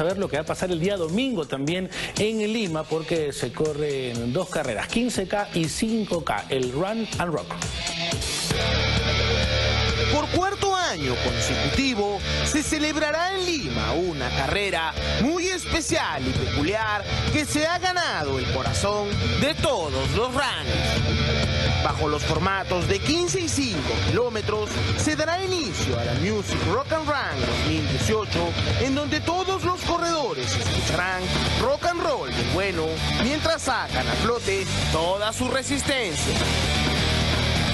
a ver lo que va a pasar el día domingo también en Lima porque se corren dos carreras, 15K y 5K, el Run and Rock. Por cuarto año consecutivo se celebrará en Lima una carrera muy especial y peculiar que se ha ganado el corazón de todos los runners. Bajo los formatos de 15 y 5 kilómetros se dará inicio a la Music Rock and Run 2018 en donde todos los corredores escucharán rock and roll de bueno mientras sacan a flote toda su resistencia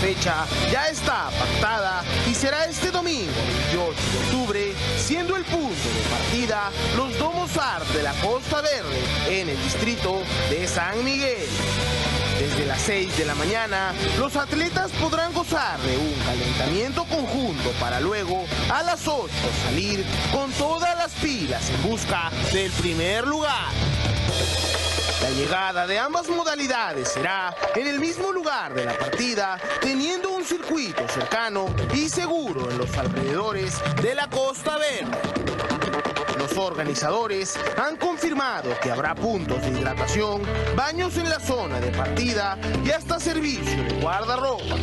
fecha ya está pactada y será este domingo 28 de octubre, siendo el punto de partida los Domos Art de la Costa Verde en el distrito de San Miguel. Desde las 6 de la mañana, los atletas podrán gozar de un calentamiento conjunto para luego a las 8 salir con todas las pilas en busca del primer lugar. La llegada de ambas modalidades será en el mismo lugar de la partida, teniendo un circuito cercano y seguro en los alrededores de la Costa Verde. Los organizadores han confirmado que habrá puntos de hidratación, baños en la zona de partida y hasta servicio de guardarropa.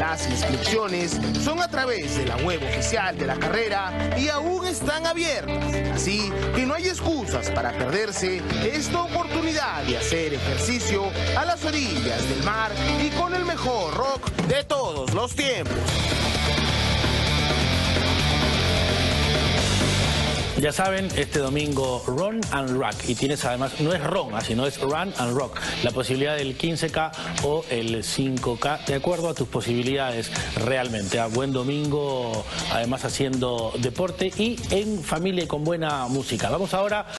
Las inscripciones son a través de la web oficial de la carrera y aún están abiertas, así que no hay excusas para perderse esta oportunidad de hacer ejercicio a las orillas del mar y con el mejor rock de todos los tiempos. Ya saben, este domingo Run and Rock. Y tienes además, no es Ron, sino es Run and Rock. La posibilidad del 15K o el 5K, de acuerdo a tus posibilidades realmente. A buen domingo, además haciendo deporte y en familia y con buena música. Vamos ahora...